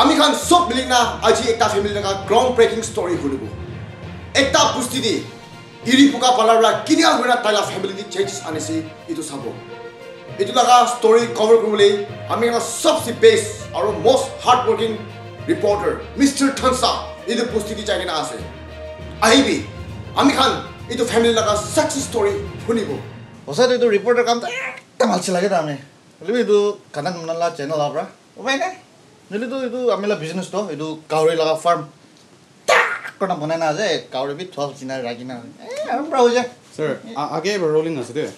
আমি খান সব মিলি না আজি একটা ফ্যামিলি লাগা গ্ৰাউন্ড ব্ৰেকিং স্টোৰি শুনিব একটা পুষ্টি দি ইৰি পোকা পালাৰবিলাক কিনিয়া হৈ তাইলা ফেমিলি চেঞ্জেছ আনিছে এইটো চাব। এইটো লগা ষ্টৰি কভাৰ কৰিবলৈ আমি এটা চবচে বেষ্ট আৰু most hard working reporter mister থানছা এইটো প্ৰস্তুতি চাই কিনে আছে। আহিবি। আমি খান এইটো ফেমিলি লগা চাকচেছ ষ্টৰি শুনিব। সঁচাটো এইটো ৰিপৰ্টাৰ কামটো একদম ভালছে লাগে তাৰমানে। হ'লেও এইটো কানাক নালা চেনেল পৰা। উপায় নাই। নহ'লেতো এইটো আমি বিজনেছটো এইটো কাউৰী লগা ফাৰ্ম বনাই না যে কাউৰী বি এই আৰু পৰা হৈ যায়। আগে আছে দেই।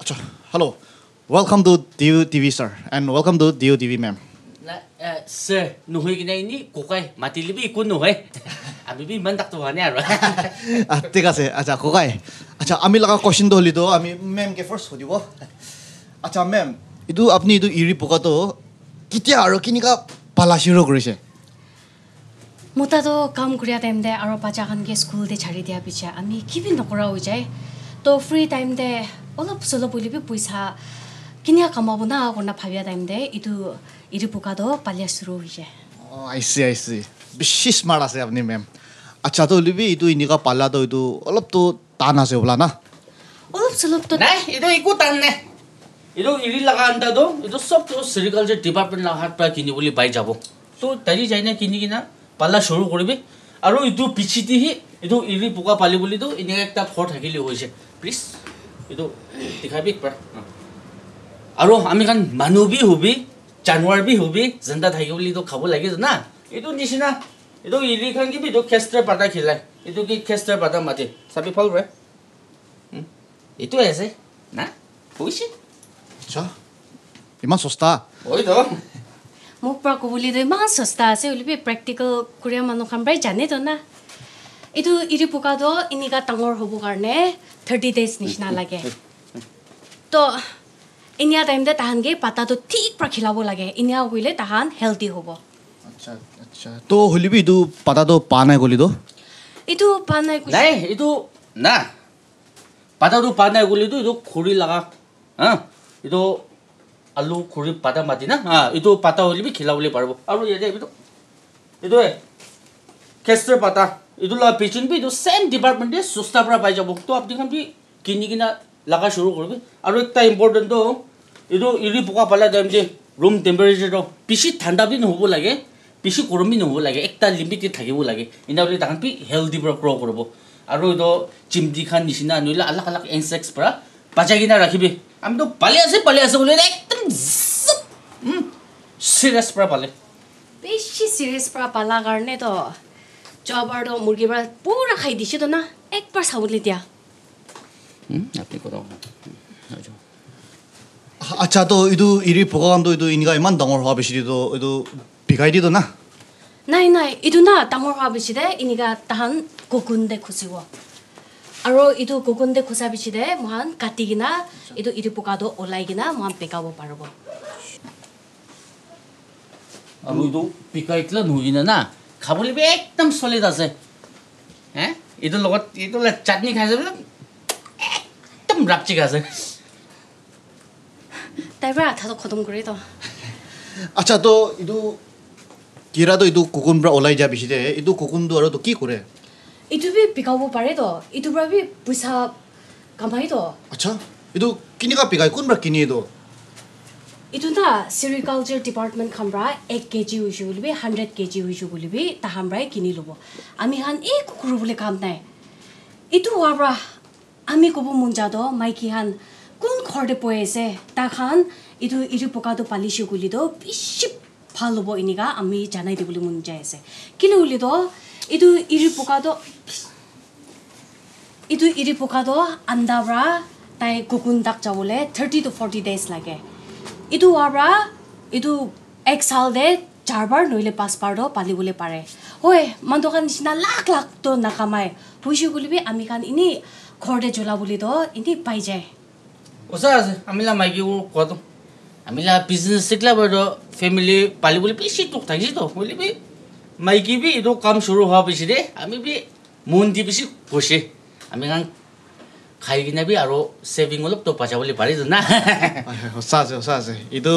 আচ্ছা hello' welcome to Dew TV sir and welcome to Dew TV ma'am নহয় কিনা ইনি ককাই মাতিলিবি একো নহয় আমি বি ইমান তাকটো হোৱা নাই আৰু। ঠিক আছে আচ্ছা ককাই আচ্ছা আমি লগা কুৱেশ্যনটো হ'লেতো আমি মেমকে ফাৰ্ষ্ট সুধিব। আচ্ছা মেম এইটো আপুনি এইটো ইৰি পোকাটো কেতিয়া আৰু কেনেকুৱা পালা চিৰ কৰিছে? মোটাতো কাম কৰা টাইমতে আৰু বাচ্চাখানকে স্কুলতে ছাড়ি দিয়াৰ পিছত আমি কিবি নকৰা হৈ যায়? তো ফ্ৰী টাইমতে অলপ চলপ বুলিবি পইচা কিনিয়া কামাব না কৰনা ভাবিয়া টাইমতে এইটো ইৰি পোকাটো পালিয়া চুৰু হৈ যায়। অঁ আহিছে আহিছে বেছি স্মাৰ্ট আছে আপুনি মেম আচ্ছা তো হ'লেবি এইটো এনেকুৱা পালাটো এইটো অলপতো টান আছে বোলা না? অলপ চলপতো নাই এইটো একো টান নাই। এইটো ইৰি লগা আণ্ডাটো এইটো চবটো চেৰিকালচাৰ ডিপাৰ্টমেণ্ট লগা হাত পৰা কিনিবলৈ পাই যাব তো তাৰি যাই না কিনি কিনা পাল্লা চৰু কৰিবি আৰু এইটো পিছিতেহি এইটো ইৰি পোকা পালি বুলিতো এনেকৈ একটা ফৰ থাকিলে হৈছে প্লিজ এইটো দেখাবি একবাৰ আৰু আমি খান মানুহ বি হবি জানুৱাৰ বি হবি যেনটা থাকে বুলিতো খাব লাগে না এইটো নিচিনা এইটো ইৰি খান কিবি এইটো খেষ্টৰ পাতা খিলাই এইটো কি খেষ্টৰ পাতা মাতি চাবি ফল ৰে এইটোৱে আছে না হৈছে আচ্ছা ইমান সস্তা ঐ তো মোক পৰা ক'বলৈতো ইমান সস্তা আছে বুলিবি প্ৰেক্টিকেল কৰা মানুহখান প্ৰায় জানেতো না এইটো ইৰি পোকাটো এনেকুৱা ডাঙৰ হ'ব কাৰণে থাৰ্টি ডেইজ নিচিনা লাগে তো এনিয়া টাইমতে তাহানকে পাতাটো ঠিক পৰা খিলাব লাগে এনিয়া কৰিলে তাহান হেল্ডি হ'ব আচ্ছা আচ্ছা তো হ'লেবি এইটো পাতাটো পা নাই গলিতো এইটো পা নাই কৈছে। নাই এইটো না পাতাটো পা নাই বুলিতো এইটো খৰি লগা হা এইটো আলু খৰি পাতা মাতি না হা এইটো পাতা হ'লে খিলাবলৈ পাৰিব আৰু ইয়াতে এইটো এইটোৱে খেষ্টৰ পাতা এইটো লগা পেচেণ্ট বি এইটো চেম ডিপাৰ্টমেণ্টে চস্তাৰ পৰা পাই যাব তো আপুনি বি কিনি কিনা লগা চৰু কৰিবি আৰু এটা ইম্পৰ্টেণ্টটো এইটো ইৰি পোকা পালে টাইম যে ৰুম টেম্পাৰেচাৰটো বেছি ঠাণ্ডা বি নহ'ব লাগে বেছি গৰম বি নহ'ব লাগে একটা লিমিটেড থাকিব লাগে এনে বুলি তাহান বি হেল্ডি পৰা গ্ৰ' কৰিব আৰু এইটো চিমটি খান নিচিনা নহ'লে আলাক আলাক ইনচেক্টছ পৰা বাচাই কিনা ৰাখিবি আমিতো পালি আছে পালি আছে বুলি একদম চিৰিয়াছ পৰা পালে। বেছি চিৰিয়াছ পৰা পালা কাৰণেতো জবাৰটো মুৰ্গীৰ পৰা পুৰা খাই দিছেতো না একবাৰ চাবলৈ দিয়া। আপুনি কথা আচ্ছা তো এইটো ইৰি পোকা কামটো এইটো এনেকুৱা ইমান ডাঙৰ হোৱা বেছি এইটো এইটো বিকাই দিতো না? নাই নাই এইটো না ডাঙৰ হোৱা পিছতে এনেকুৱা তাহান কুকুন্দে খুচিব। আৰু এইটো কুকুন্দে খুচা পিছতে মহান কাটি কিনা এইটো ইটো পোকাটো ওলাই কিনা মহান পেকাব পাৰিব আৰু এইটো পিকাইতলা নহয় না খাবলৈ বি একদম চলিড আছে হে এইটোৰ লগত এইটো চাটনি খাইছে বোলে একদম ৰাপচিক আছে তাইৰ পৰা আঠাটো খতম কৰি তো আচ্ছা তো এইটো কিৰাটো এইটো কুকুন পৰা ওলাই যোৱাৰ পিছতে এইটো কুকুনটো আৰু তো কি কৰে এইটো বি পেকাব পাৰে তো এইটোৰ পৰা বি পইচা কামাই তো আচ্ছা এইটো কেনেকুৱা পিকাই কোন পৰা কিনি এইটো এইটো না চেৰিকালচাৰ ডিপাৰ্টমেণ্ট খান পৰা এক কেজি হৈছোঁ বুলিবি হাণ্ড্ৰেড কেজি হৈছোঁ বুলিবি তাহান পৰাই কিনি ল'ব আমি খান এই কুকুৰ বুলি কাম নাই এইটো হোৱাৰ পৰা আমি ক'ব মন যাওঁ মাইকী খান কোন ঘৰতে পৰি আছে তাখান এইটো ইটো পকাটো পালিছোঁ বুলিতো বেছি ভাল হ'ব এনেকুৱা আমি জানাই দিবলৈ মন যায় আছে কিন্তু বুলিতো এইটো ইৰি পকাটো এইটো ইৰি পকাটো আণ্ডাৰ পৰা তাই কুকুন তাক যাবলৈ থাৰ্টি টু ফৰ্টি ডেইজ লাগে এইটো হোৱাৰ পৰা এইটো এক চালতে চাৰবাৰ নহ'লে পাঁচবাৰতো পালিবলৈ পাৰে হয় মানুহখান নিচিনা লাখ লাখতো নাকামাই হৈছোঁ বুলিবি আমি খান এনেই ঘৰতে জ্বলা বুলিতো এনেই পাই যায় ওচৰ আছে আমিলা মাইকীবোৰ কোৱাটো আমিলা বিজনেছ শিকলা বাৰু ফেমিলি পালিবলৈ বেছি তোক থাকিছেতো বুলিবি মাইকী বি এইটো কাম চুৰু হোৱাৰ পিছতে আমি বি মন দি বেছি গৈছে আমি কাৰণ খাই কিনে বি আৰু ছেভিং অলপতো বাচাবলৈ পাৰিছো না সঁচা আছে সঁচা আছে এইটো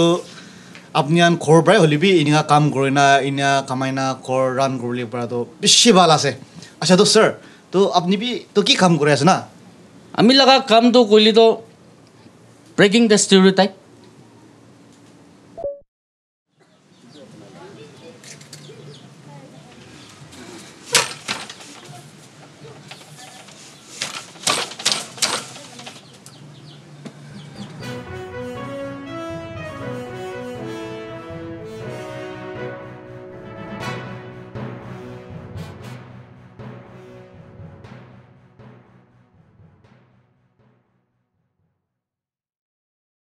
আপুনি আন ঘৰৰ পৰাই হ'লে বি এনেকুৱা কাম কৰি না এনে কামাই না ঘৰ ৰান কৰিবলৈ পৰাটো বেছি ভাল আছে আচ্ছা তো ছাৰ তো আপুনি বি তো কি কাম কৰি আছে না আমি লগা কামটো কৰিলেতো ব্ৰেকিং দ্য ষ্টিৰিঅ টাইপ